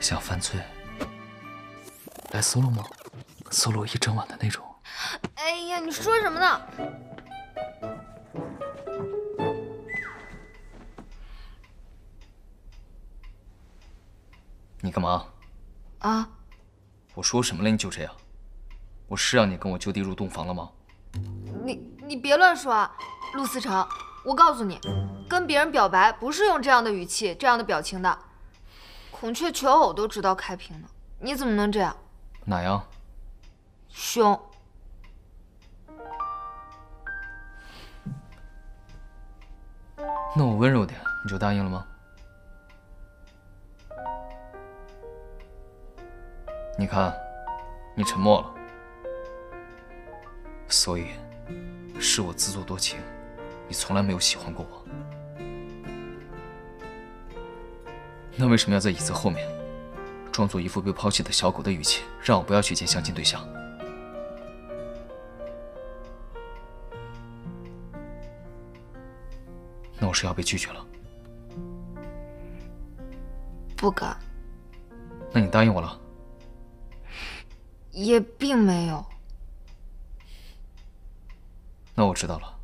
想犯罪？来 solo 吗？solo 一整晚的那种。哎呀，你说什么呢？你干嘛？啊？我说什么了你就这样？我是让你跟我就地入洞房了吗？你你别乱说啊，陆思成，我告诉你，跟别人表白不是用这样的语气、这样的表情的。孔雀求偶都知道开屏呢，你怎么能这样？哪样？凶。那我温柔点，你就答应了吗？你看，你沉默了，所以是我自作多情，你从来没有喜欢过我。那为什么要在椅子后面，装作一副被抛弃的小狗的语气，让我不要去见相亲对象？那我是要被拒绝了？不敢。那你答应我了？也并没有。那我知道了，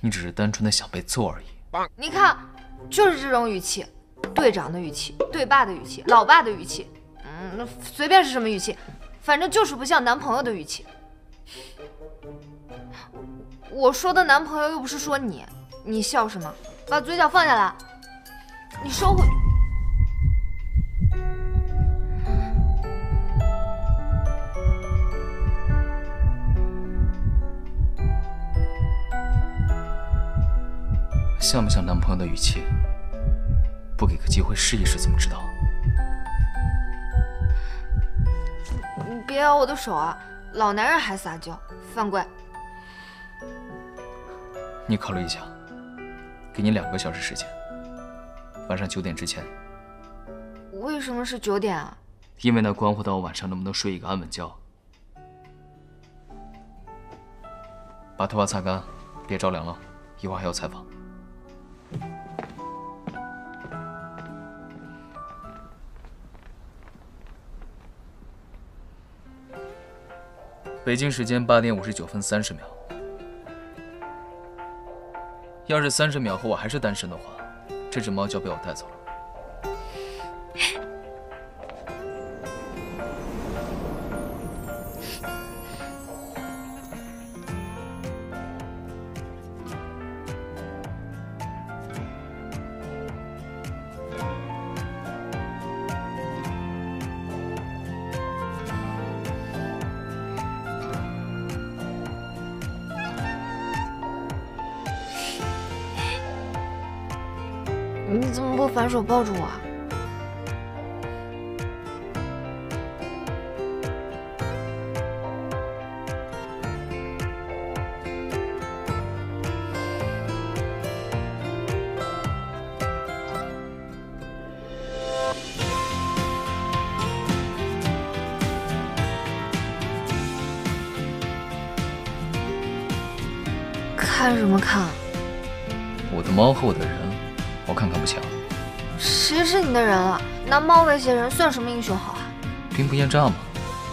你只是单纯的想被揍而已。你看，就是这种语气，队长的语气，对爸的语气，老爸的语气，嗯，随便是什么语气，反正就是不像男朋友的语气。我说的男朋友又不是说你，你笑什么？把嘴角放下来，你收回。像不像男朋友的语气？不给个机会试一试，怎么知道？你别咬我的手啊！老男人还撒娇，犯规。你考虑一下，给你两个小时时间，晚上九点之前。为什么是九点啊？因为那关乎到我晚上能不能睡一个安稳觉。把头发擦干，别着凉了，一会儿还要采访。北京时间八点五十九分三十秒。要是三十秒后我还是单身的话，这只猫就要被我带走了。不反手抱住我？看什么看？我的猫和我的人。我看看不行，谁是你的人了？拿猫威胁人算什么英雄好汉？兵不厌诈嘛。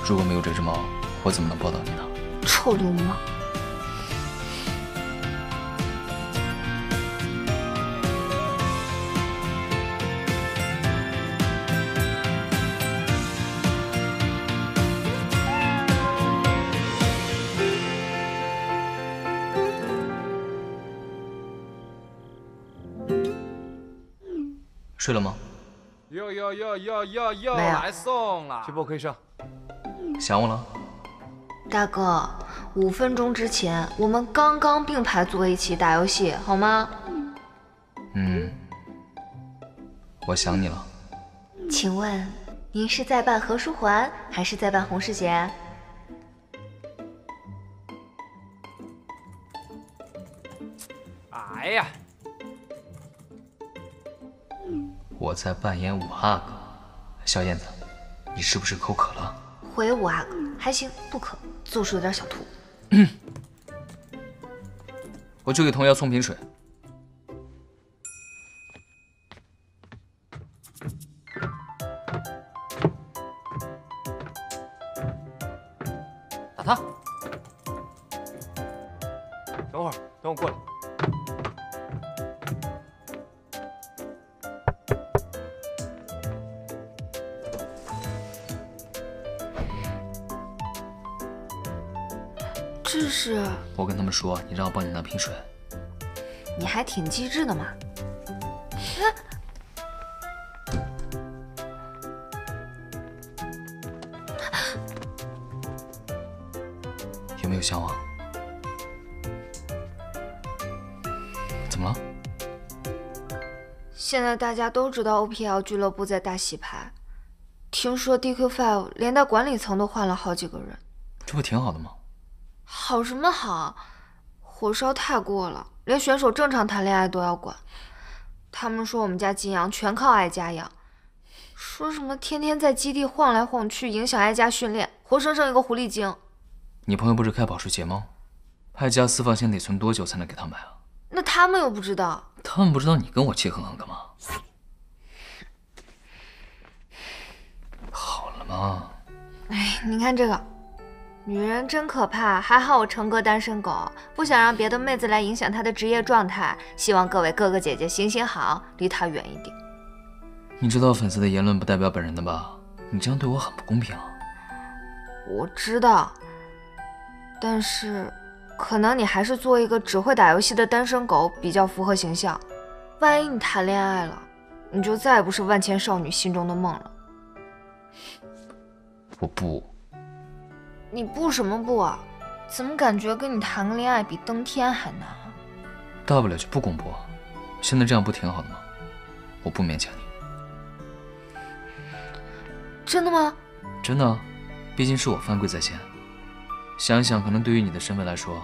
如果没有这只猫，我怎么能报答你呢？臭流氓！睡了吗？哟哟哟哟哟哟，来送了，去播可以上。想我了？大哥，五分钟之前我们刚刚并排坐一起打游戏，好吗？嗯，我想你了。请问您是在办何书桓，还是在办洪世贤？哎呀！我在扮演五阿哥。小燕子，你是不是口渴了？回五阿哥，还行，不渴，就是有点小吐。我去给童瑶送瓶水。打他！等会儿，等我过来。这是？我跟他们说，你让我帮你拿瓶水。你还挺机智的嘛。有没有想我？怎么了？现在大家都知道 OPL 俱乐部在大洗牌，听说 DQ Five 连带管理层都换了好几个人。这不挺好的吗？好什么好？火烧太过了，连选手正常谈恋爱都要管。他们说我们家金阳全靠哀家养，说什么天天在基地晃来晃去，影响哀家训练，活生生一个狐狸精。你朋友不是开保时捷吗？哀家私房钱得存多久才能给他买啊？那他们又不知道。他们不知道你跟我气哼哼干嘛？好了吗？哎，你看这个，女人真可怕。还好我成哥单身狗，不想让别的妹子来影响他的职业状态。希望各位哥哥姐姐行行好，离他远一点。你知道粉丝的言论不代表本人的吧？你这样对我很不公平啊！我知道，但是。可能你还是做一个只会打游戏的单身狗比较符合形象。万一你谈恋爱了，你就再也不是万千少女心中的梦了。我不。你不什么不啊？怎么感觉跟你谈个恋爱比登天还难啊？大不了就不公布，现在这样不挺好的吗？我不勉强你。真的吗？真的，毕竟是我犯规在先。想想，可能对于你的身份来说，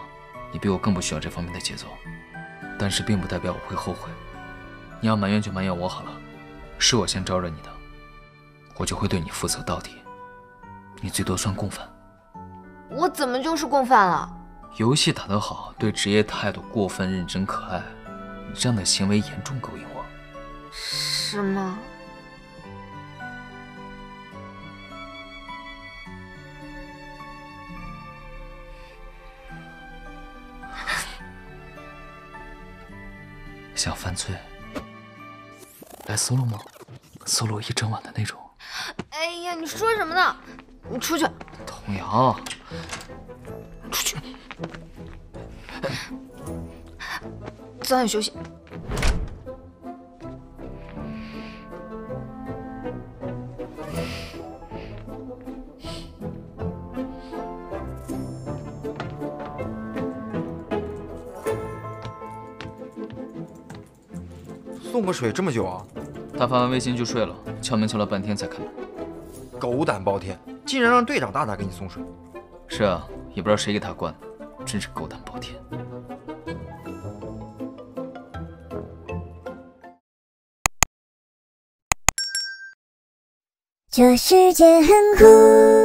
你比我更不需要这方面的节奏，但是并不代表我会后悔。你要埋怨就埋怨我好了，是我先招惹你的，我就会对你负责到底。你最多算共犯。我怎么就是共犯了？游戏打得好，对职业态度过分认真可爱，你这样的行为严重勾引我。是吗？想犯罪？来 solo 吗？solo 一整晚的那种。哎呀，你说什么呢？你出去。童瑶，出去。早点休息。送个水这么久啊？他发完微信就睡了，敲门敲了半天才开门。狗胆包天，竟然让队长大大给你送水。是啊，也不知道谁给他灌的，真是狗胆包天。这世界很酷。